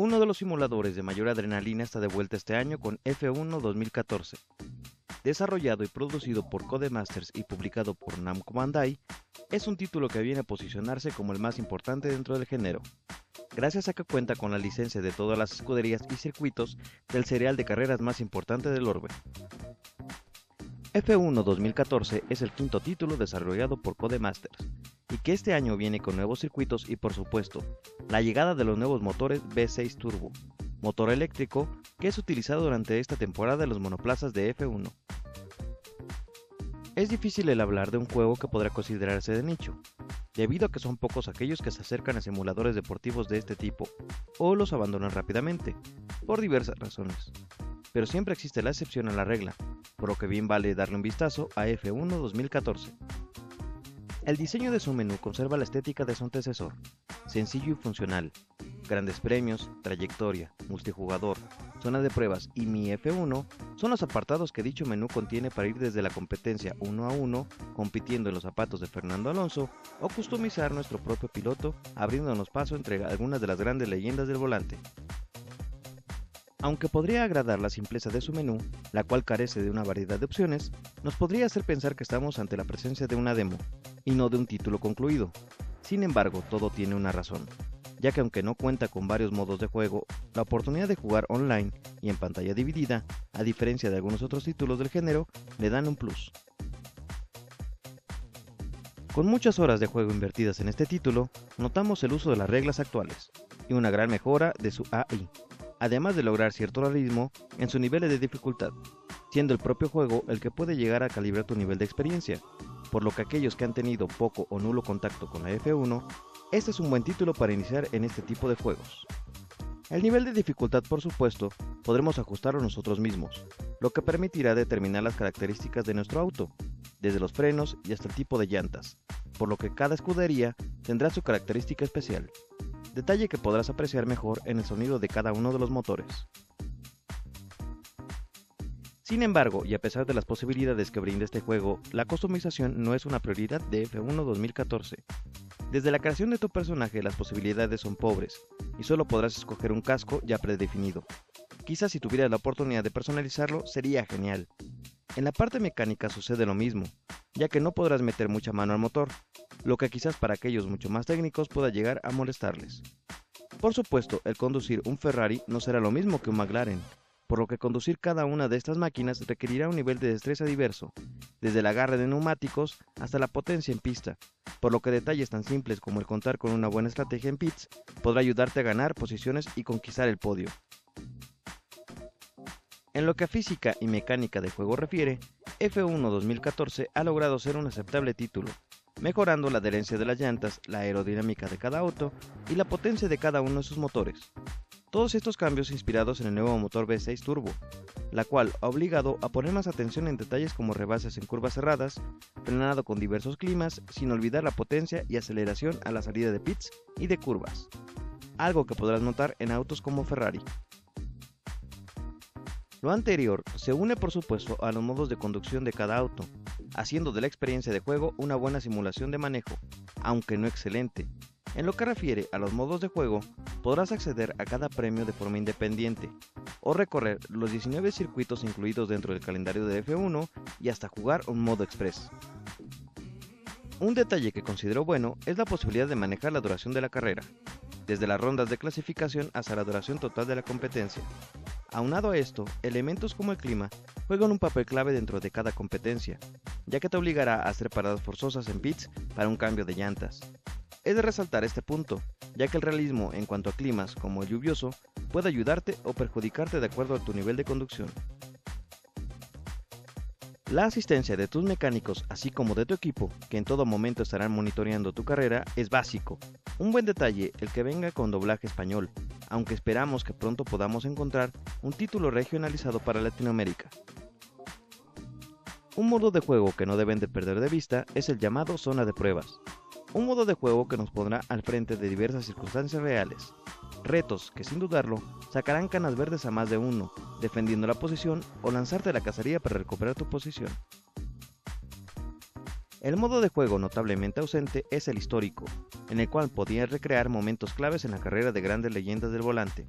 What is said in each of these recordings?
Uno de los simuladores de mayor adrenalina está de vuelta este año con F1 2014. Desarrollado y producido por Codemasters y publicado por Namco Bandai, es un título que viene a posicionarse como el más importante dentro del género, gracias a que cuenta con la licencia de todas las escuderías y circuitos del serial de carreras más importante del orbe. F1 2014 es el quinto título desarrollado por Codemasters, que este año viene con nuevos circuitos y por supuesto, la llegada de los nuevos motores V6 Turbo, motor eléctrico que es utilizado durante esta temporada en los monoplazas de F1. Es difícil el hablar de un juego que podrá considerarse de nicho, debido a que son pocos aquellos que se acercan a simuladores deportivos de este tipo, o los abandonan rápidamente, por diversas razones. Pero siempre existe la excepción a la regla, por lo que bien vale darle un vistazo a F1 2014. El diseño de su menú conserva la estética de su antecesor, sencillo y funcional. Grandes premios, trayectoria, multijugador, zona de pruebas y mi F1 son los apartados que dicho menú contiene para ir desde la competencia 1 a 1, compitiendo en los zapatos de Fernando Alonso, o customizar nuestro propio piloto, abriéndonos paso entre algunas de las grandes leyendas del volante. Aunque podría agradar la simpleza de su menú, la cual carece de una variedad de opciones, nos podría hacer pensar que estamos ante la presencia de una demo, y no de un título concluido. Sin embargo, todo tiene una razón, ya que aunque no cuenta con varios modos de juego, la oportunidad de jugar online y en pantalla dividida, a diferencia de algunos otros títulos del género, le dan un plus. Con muchas horas de juego invertidas en este título, notamos el uso de las reglas actuales y una gran mejora de su AI, además de lograr cierto realismo en sus niveles de dificultad, siendo el propio juego el que puede llegar a calibrar tu nivel de experiencia, por lo que aquellos que han tenido poco o nulo contacto con la F1, este es un buen título para iniciar en este tipo de juegos. El nivel de dificultad, por supuesto, podremos ajustarlo nosotros mismos, lo que permitirá determinar las características de nuestro auto, desde los frenos y hasta el tipo de llantas, por lo que cada escudería tendrá su característica especial, detalle que podrás apreciar mejor en el sonido de cada uno de los motores. Sin embargo, y a pesar de las posibilidades que brinda este juego, la customización no es una prioridad de F1 2014. Desde la creación de tu personaje las posibilidades son pobres, y solo podrás escoger un casco ya predefinido. Quizás si tuvieras la oportunidad de personalizarlo sería genial. En la parte mecánica sucede lo mismo, ya que no podrás meter mucha mano al motor, lo que quizás para aquellos mucho más técnicos pueda llegar a molestarles. Por supuesto, el conducir un Ferrari no será lo mismo que un McLaren, por lo que conducir cada una de estas máquinas requerirá un nivel de destreza diverso, desde el agarre de neumáticos hasta la potencia en pista, por lo que detalles tan simples como el contar con una buena estrategia en pits podrá ayudarte a ganar posiciones y conquistar el podio. En lo que a física y mecánica de juego refiere, F1 2014 ha logrado ser un aceptable título, mejorando la adherencia de las llantas, la aerodinámica de cada auto y la potencia de cada uno de sus motores, todos estos cambios inspirados en el nuevo motor V6 Turbo, la cual ha obligado a poner más atención en detalles como rebases en curvas cerradas, frenado con diversos climas, sin olvidar la potencia y aceleración a la salida de pits y de curvas, algo que podrás notar en autos como Ferrari. Lo anterior se une por supuesto a los modos de conducción de cada auto, haciendo de la experiencia de juego una buena simulación de manejo, aunque no excelente, en lo que refiere a los modos de juego, podrás acceder a cada premio de forma independiente, o recorrer los 19 circuitos incluidos dentro del calendario de F1 y hasta jugar un modo express. Un detalle que considero bueno es la posibilidad de manejar la duración de la carrera, desde las rondas de clasificación hasta la duración total de la competencia. Aunado a esto, elementos como el clima juegan un papel clave dentro de cada competencia, ya que te obligará a hacer paradas forzosas en pits para un cambio de llantas, es de resaltar este punto, ya que el realismo en cuanto a climas como el lluvioso puede ayudarte o perjudicarte de acuerdo a tu nivel de conducción. La asistencia de tus mecánicos, así como de tu equipo, que en todo momento estarán monitoreando tu carrera, es básico. Un buen detalle el que venga con doblaje español, aunque esperamos que pronto podamos encontrar un título regionalizado para Latinoamérica. Un modo de juego que no deben de perder de vista es el llamado zona de pruebas, un modo de juego que nos pondrá al frente de diversas circunstancias reales. Retos que sin dudarlo sacarán canas verdes a más de uno, defendiendo la posición o lanzarte a la cacería para recuperar tu posición. El modo de juego notablemente ausente es el histórico, en el cual podías recrear momentos claves en la carrera de grandes leyendas del volante.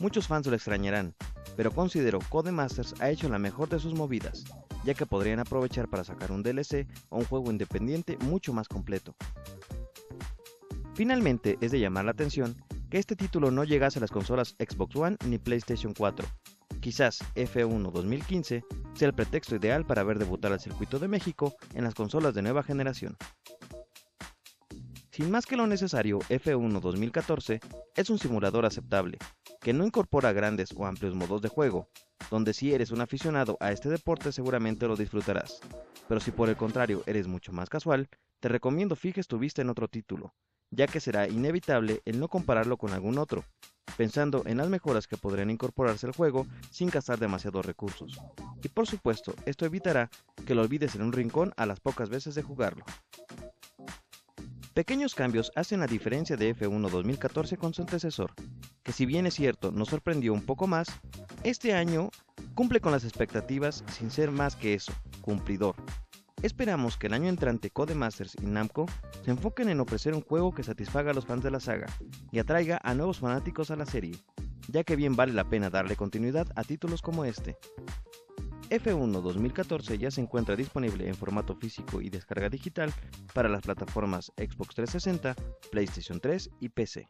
Muchos fans lo extrañarán, pero considero Codemasters ha hecho la mejor de sus movidas, ya que podrían aprovechar para sacar un DLC o un juego independiente mucho más completo. Finalmente, es de llamar la atención que este título no llegase a las consolas Xbox One ni PlayStation 4. Quizás F1 2015 sea el pretexto ideal para ver debutar al circuito de México en las consolas de nueva generación. Sin más que lo necesario, F1 2014 es un simulador aceptable, que no incorpora grandes o amplios modos de juego, donde si eres un aficionado a este deporte seguramente lo disfrutarás, pero si por el contrario eres mucho más casual, te recomiendo fijes tu vista en otro título, ya que será inevitable el no compararlo con algún otro, pensando en las mejoras que podrían incorporarse al juego sin gastar demasiados recursos. Y por supuesto, esto evitará que lo olvides en un rincón a las pocas veces de jugarlo. Pequeños cambios hacen la diferencia de F1 2014 con su antecesor, que si bien es cierto nos sorprendió un poco más, este año cumple con las expectativas sin ser más que eso, cumplidor. Esperamos que el año entrante Codemasters y Namco se enfoquen en ofrecer un juego que satisfaga a los fans de la saga y atraiga a nuevos fanáticos a la serie, ya que bien vale la pena darle continuidad a títulos como este. F1 2014 ya se encuentra disponible en formato físico y descarga digital para las plataformas Xbox 360, PlayStation 3 y PC.